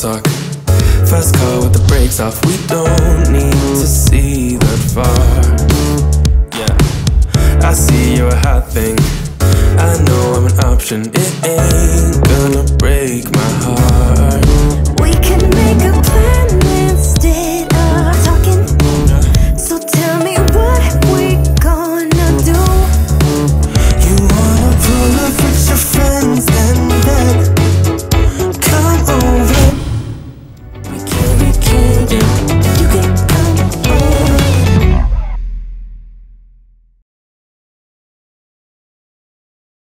talk. Fast car with the brakes off. We don't need to see that far. Yeah, I see you're a hot thing. I know I'm an option. It ain't gonna break